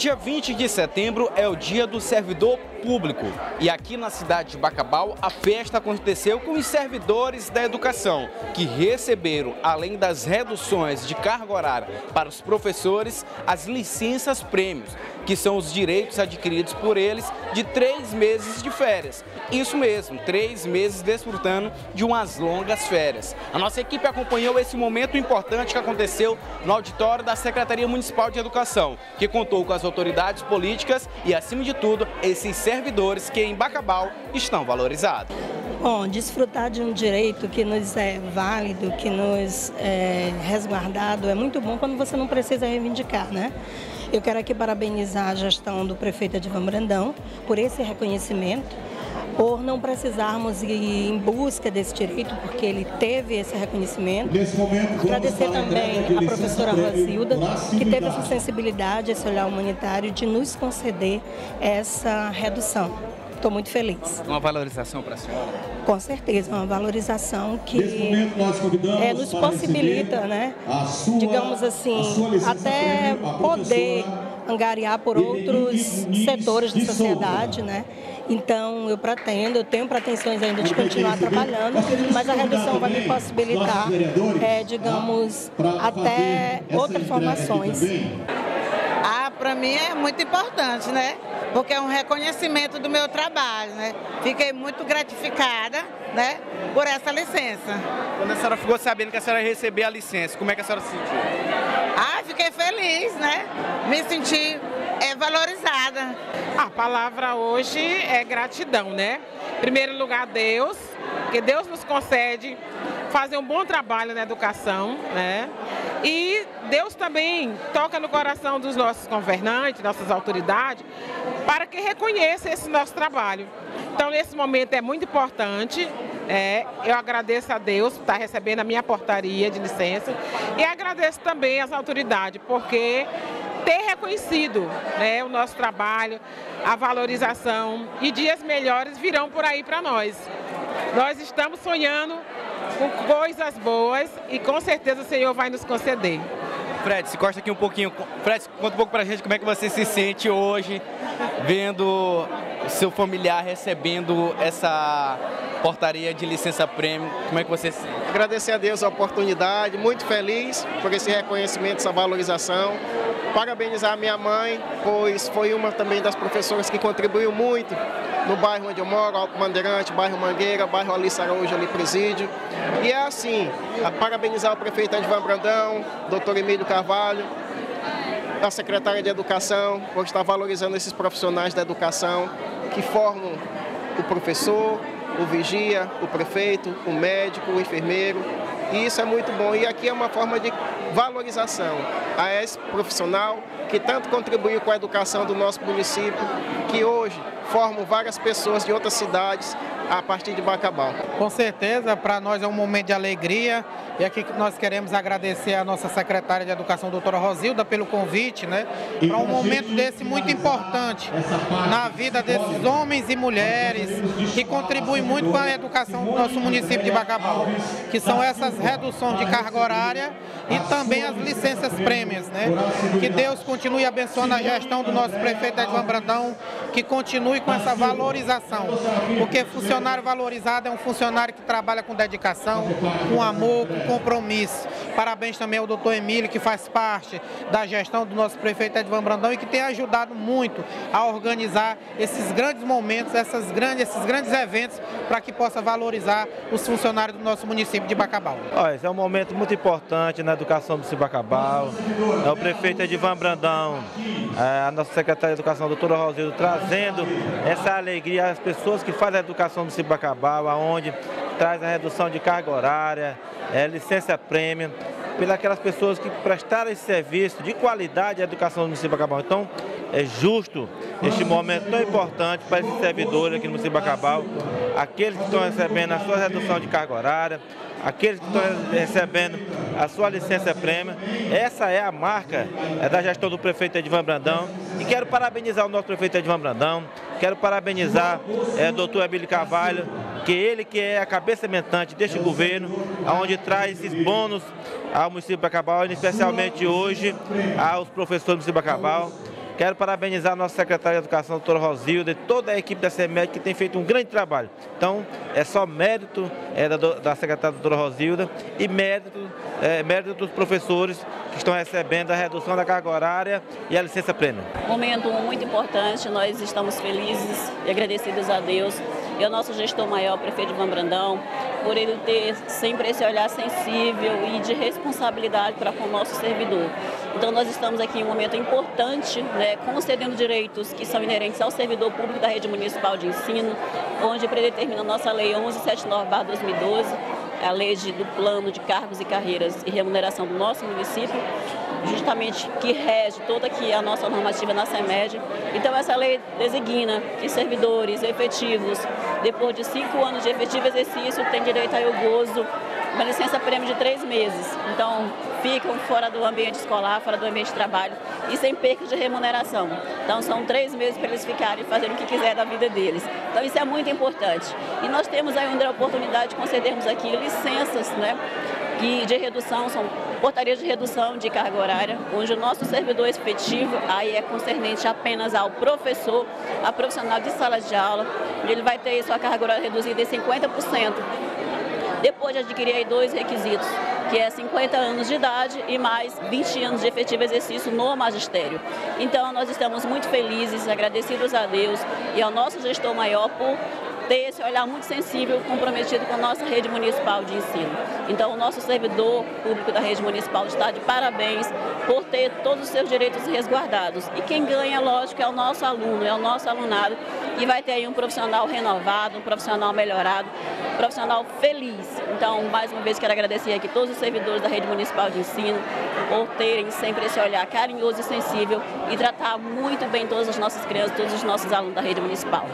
dia 20 de setembro é o dia do servidor público. E aqui na cidade de Bacabal, a festa aconteceu com os servidores da educação, que receberam, além das reduções de carga horária para os professores, as licenças prêmios, que são os direitos adquiridos por eles de três meses de férias. Isso mesmo, três meses desfrutando de umas longas férias. A nossa equipe acompanhou esse momento importante que aconteceu no auditório da Secretaria Municipal de Educação, que contou com as autoridades políticas e, acima de tudo, esses servidores que em Bacabal estão valorizados. Bom, desfrutar de um direito que nos é válido, que nos é resguardado, é muito bom quando você não precisa reivindicar, né? Eu quero aqui parabenizar a gestão do prefeito Edivan Brandão por esse reconhecimento, por não precisarmos ir em busca desse direito, porque ele teve esse reconhecimento. Momento, Agradecer também à professora Rosilda, que teve essa sensibilidade, esse olhar humanitário de nos conceder essa redução. Estou muito feliz. Uma valorização para a senhora? Com certeza, uma valorização que é, nos possibilita, né, sua, digamos assim, até poder angariar por outros setores da sociedade, né? Então, eu pretendo, eu tenho pretensões ainda de continuar trabalhando, mas a redução vai me possibilitar, é, digamos, até outras formações. Ah, para mim é muito importante, né? porque é um reconhecimento do meu trabalho, né? Fiquei muito gratificada, né, por essa licença. Quando a senhora ficou sabendo que a senhora ia receber a licença, como é que a senhora se sentiu? Ah, fiquei feliz, né? Me senti é, valorizada. A palavra hoje é gratidão, né? Em primeiro lugar, Deus, que Deus nos concede fazer um bom trabalho na educação, né? E Deus também toca no coração dos nossos governantes, nossas autoridades, para que reconheça esse nosso trabalho. Então, nesse momento é muito importante. É, eu agradeço a Deus por estar recebendo a minha portaria de licença e agradeço também às autoridades, porque ter reconhecido né, o nosso trabalho, a valorização e dias melhores virão por aí para nós. Nós estamos sonhando com coisas boas e com certeza o Senhor vai nos conceder. Fred, se costa aqui um pouquinho. Fred, conta um pouco pra gente como é que você se sente hoje vendo seu familiar recebendo essa portaria de licença prêmio. Como é que você se sente? Agradecer a Deus a oportunidade, muito feliz por esse reconhecimento, essa valorização. Parabenizar a minha mãe, pois foi uma também das professoras que contribuiu muito no bairro onde eu moro, Alto Mandeirante, bairro Mangueira, bairro Alice Araújo, ali presídio. E é assim, parabenizar o prefeito Edvan Brandão, doutor Emílio Carvalho, a secretária de Educação, por estar valorizando esses profissionais da educação que formam o professor, o vigia, o prefeito, o médico, o enfermeiro. E isso é muito bom. E aqui é uma forma de valorização a esse profissional que tanto contribuiu com a educação do nosso município, que hoje formam várias pessoas de outras cidades a partir de Bacabal. Com certeza, para nós é um momento de alegria e aqui nós queremos agradecer a nossa secretária de Educação, doutora Rosilda, pelo convite, né? Para um momento desse muito importante na vida desses homens e mulheres que contribuem muito com a educação do nosso município de Bacabal, que são essas reduções de carga horária e também as licenças prêmias, né? Que Deus continue abençoando a gestão do nosso prefeito Edvan Brandão, que continue com essa valorização, porque funcionário valorizado é um funcionário que trabalha com dedicação, com amor, com compromisso. Parabéns também ao doutor Emílio, que faz parte da gestão do nosso prefeito Edvan Brandão e que tem ajudado muito a organizar esses grandes momentos, essas grandes, esses grandes eventos, para que possa valorizar os funcionários do nosso município de Bacabal. Olha, esse é um momento muito importante na educação do Bacabal. É o prefeito Edvan Brandão, é, a nossa secretária de Educação, doutora Rosildo, trazendo essa alegria às pessoas que fazem a educação do município de Bacabal, onde traz a redução de carga horária, é, licença prêmio, pelas aquelas pessoas que prestaram esse serviço de qualidade à educação do município de Bacabal. Então, é justo este momento tão importante para esses servidores aqui no município de Bacabal, aqueles que estão recebendo a sua redução de carga horária, aqueles que estão recebendo a sua licença prêmio. Essa é a marca é da gestão do prefeito Edvan Brandão. E quero parabenizar o nosso prefeito Edvan Brandão, quero parabenizar é, o doutor Abílio Carvalho, que ele que é a cabeça mentante deste governo, onde traz esses bônus ao município de Bacabal, especialmente hoje aos professores do município de Bacabal. Quero parabenizar a nossa secretária de Educação, doutora Rosilda, e toda a equipe da CEMED que tem feito um grande trabalho. Então, é só mérito é, da, da secretária doutora Rosilda e mérito, é, mérito dos professores que estão recebendo a redução da carga horária e a licença prêmio. Momento muito importante, nós estamos felizes e agradecidos a Deus e ao nosso gestor maior, o prefeito Ivan Brandão, por ele ter sempre esse olhar sensível e de responsabilidade para com o nosso servidor. Então nós estamos aqui em um momento importante, né, concedendo direitos que são inerentes ao servidor público da rede municipal de ensino, onde predetermina a nossa lei 1179/2012, a lei de, do plano de cargos e carreiras e remuneração do nosso município, justamente que rege toda aqui a nossa normativa na CEMED. Então essa lei designa que servidores efetivos, depois de cinco anos de efetivo exercício, têm direito ao gozo, uma licença prêmio de três meses. Então ficam fora do ambiente escolar, fora do ambiente de trabalho e sem perca de remuneração. Então são três meses para eles ficarem fazendo o que quiser da vida deles. Então isso é muito importante. E nós temos ainda a oportunidade de concedermos aqui licenças, né? de redução, são portarias de redução de carga horária, onde o nosso servidor efetivo aí é concernente apenas ao professor, a profissional de sala de aula, ele vai ter sua carga horária reduzida em 50%. Depois de adquirir dois requisitos, que é 50 anos de idade e mais 20 anos de efetivo exercício no magistério. Então, nós estamos muito felizes, agradecidos a Deus e ao nosso gestor maior por ter esse olhar muito sensível, comprometido com a nossa rede municipal de ensino. Então, o nosso servidor público da rede municipal está de parabéns por ter todos os seus direitos resguardados. E quem ganha, lógico, é o nosso aluno, é o nosso alunado, que vai ter aí um profissional renovado, um profissional melhorado, um profissional feliz. Então, mais uma vez, quero agradecer aqui todos os servidores da rede municipal de ensino por terem sempre esse olhar carinhoso e sensível e tratar muito bem todas as nossas crianças, todos os nossos alunos da rede municipal.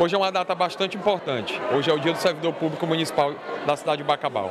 Hoje é uma data bastante importante. Hoje é o dia do servidor público municipal da cidade de Bacabal.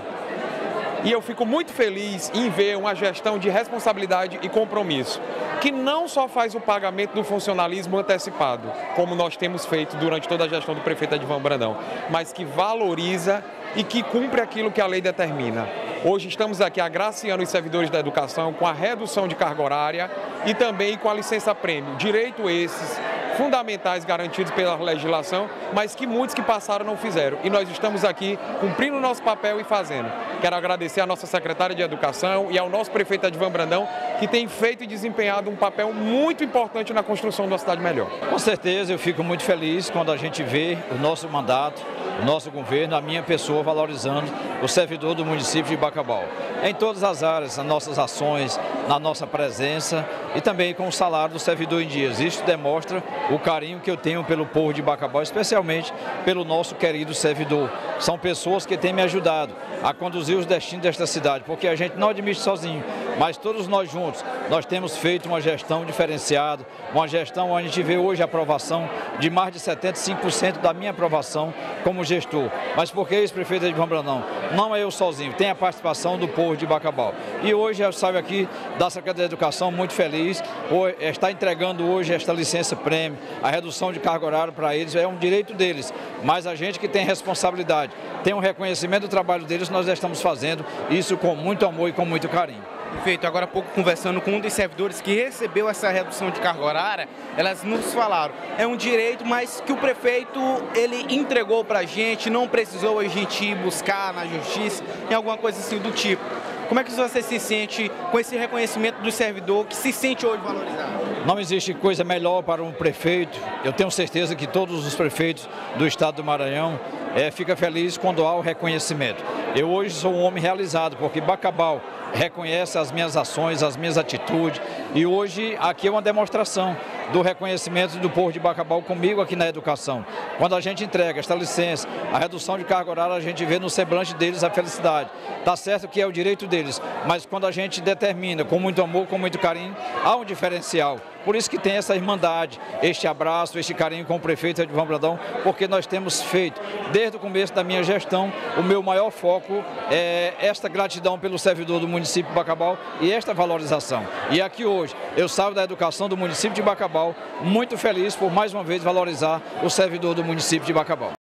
E eu fico muito feliz em ver uma gestão de responsabilidade e compromisso, que não só faz o pagamento do funcionalismo antecipado, como nós temos feito durante toda a gestão do prefeito Edvan Brandão, mas que valoriza e que cumpre aquilo que a lei determina. Hoje estamos aqui agraciando os servidores da educação com a redução de carga horária e também com a licença prêmio. Direito esses fundamentais garantidos pela legislação, mas que muitos que passaram não fizeram. E nós estamos aqui cumprindo o nosso papel e fazendo. Quero agradecer à nossa secretária de Educação e ao nosso prefeito Edvan Brandão, que tem feito e desempenhado um papel muito importante na construção de uma cidade melhor. Com certeza, eu fico muito feliz quando a gente vê o nosso mandato, o nosso governo, a minha pessoa valorizando o servidor do município de Bacabal. Em todas as áreas, nas nossas ações, na nossa presença e também com o salário do servidor em dias. Isso demonstra o carinho que eu tenho pelo povo de Bacabal, especialmente pelo nosso querido servidor. São pessoas que têm me ajudado a conduzir os destinos desta cidade, porque a gente não admite sozinho, mas todos nós juntos, nós temos feito uma gestão diferenciada, uma gestão onde a gente vê hoje a aprovação de mais de 75% da minha aprovação como gestor. Mas por que isso, prefeito Edvan Brandão? Não é eu sozinho, tem a participação do povo de Bacabal. E hoje eu saio aqui da Secretaria de Educação muito feliz por estar entregando hoje esta licença prêmio, a redução de carga horária para eles, é um direito deles. Mas a gente que tem responsabilidade, tem um reconhecimento do trabalho deles, nós estamos fazendo isso com muito amor e com muito carinho. Perfeito. Agora há pouco conversando com um dos servidores que recebeu essa redução de carga horária, elas nos falaram, é um direito, mas que o prefeito ele entregou para a gente, não precisou a gente ir buscar na justiça, em alguma coisa assim do tipo. Como é que você se sente com esse reconhecimento do servidor que se sente hoje valorizado? Não existe coisa melhor para um prefeito. Eu tenho certeza que todos os prefeitos do estado do Maranhão é, ficam felizes quando há o reconhecimento. Eu hoje sou um homem realizado, porque Bacabal reconhece as minhas ações, as minhas atitudes. E hoje aqui é uma demonstração do reconhecimento do povo de Bacabal comigo aqui na educação. Quando a gente entrega esta licença, a redução de carga horária, a gente vê no semblante deles a felicidade. Está certo que é o direito deles, mas quando a gente determina com muito amor, com muito carinho, há um diferencial. Por isso que tem essa irmandade, este abraço, este carinho com o prefeito Edvan Brandão, porque nós temos feito, desde o começo da minha gestão, o meu maior foco é esta gratidão pelo servidor do município de Bacabal e esta valorização. E aqui hoje, eu saio da educação do município de Bacabal, muito feliz por mais uma vez valorizar o servidor do município de Bacabal.